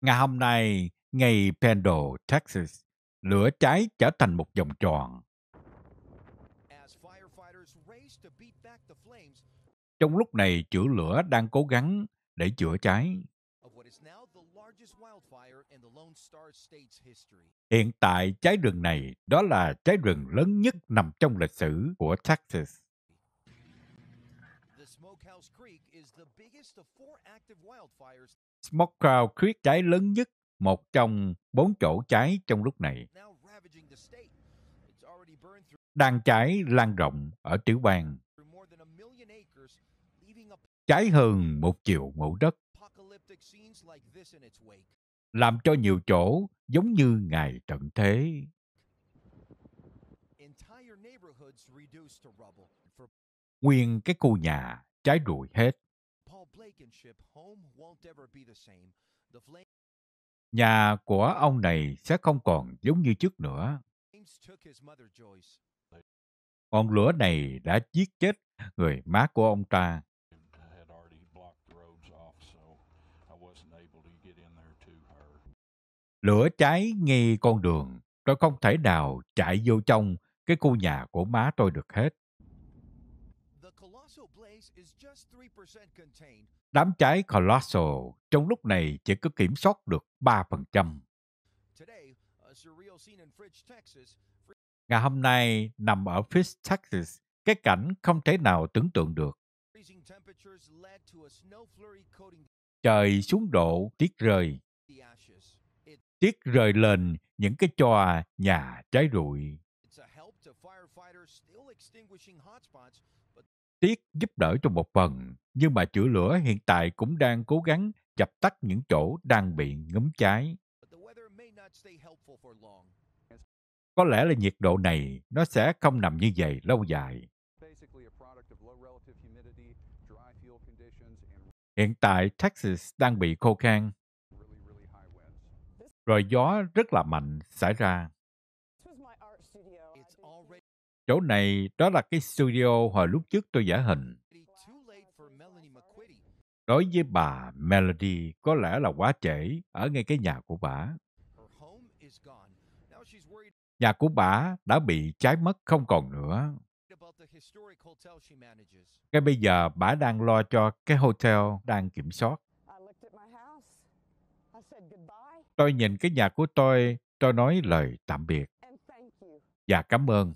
Ngày hôm nay, ngày Pendle, Texas, lửa cháy trở thành một vòng tròn. Trong lúc này, chữa lửa đang cố gắng để chữa cháy. Hiện tại, cháy rừng này đó là cháy rừng lớn nhất nằm trong lịch sử của Texas. Smokehouse Creek cháy lớn nhất, một trong bốn chỗ cháy trong lúc này. Đang cháy lan rộng ở tiểu bang. Cháy hơn một triệu mẫu đất. Làm cho nhiều chỗ giống như ngày tận thế. Nguyên cái khu nhà cháy rụi hết. Nhà của ông này sẽ không còn giống như trước nữa. Ngọn lửa này đã giết chết người má của ông ta. Lửa cháy ngay con đường, tôi không thể nào chạy vô trong cái khu nhà của má tôi được hết. Đám cháy Colossal trong lúc này chỉ có kiểm soát được 3%. Ngày hôm nay nằm ở Fish, Texas, cái cảnh không thể nào tưởng tượng được. Trời xuống độ, tiết rơi. Tiết rơi lên những cái choa nhà cháy rụi. Tiết giúp đỡ trong một phần, nhưng mà chữa lửa hiện tại cũng đang cố gắng dập tắt những chỗ đang bị ngấm cháy. Có lẽ là nhiệt độ này nó sẽ không nằm như vậy lâu dài. Hiện tại Texas đang bị khô khan. Rồi gió rất là mạnh xảy ra. Chỗ này đó là cái studio hồi lúc trước tôi giả hình. Đối với bà Melody có lẽ là quá trễ ở ngay cái nhà của bà. Nhà của bà đã bị cháy mất không còn nữa. Cái bây giờ bà đang lo cho cái hotel đang kiểm soát. Tôi nhìn cái nhà của tôi, tôi nói lời tạm biệt. Và cảm ơn.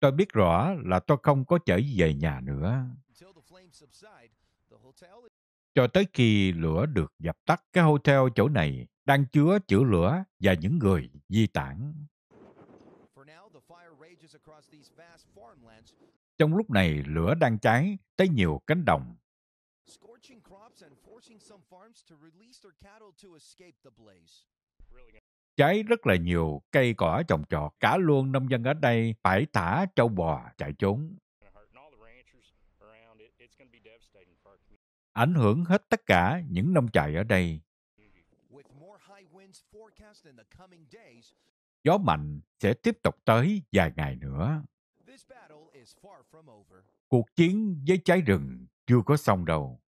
Tôi biết rõ là tôi không có trở về nhà nữa. Cho tới khi lửa được dập tắt, cái hotel chỗ này đang chứa chữa lửa và những người di tản. Trong lúc này, lửa đang cháy tới nhiều cánh đồng. Cháy rất là nhiều cây cỏ trồng trọt. Cả luôn nông dân ở đây phải thả trâu bò chạy trốn. Ảnh hưởng hết tất cả những nông trại ở đây. Gió mạnh sẽ tiếp tục tới vài ngày nữa. Cuộc chiến với cháy rừng chưa có xong đâu.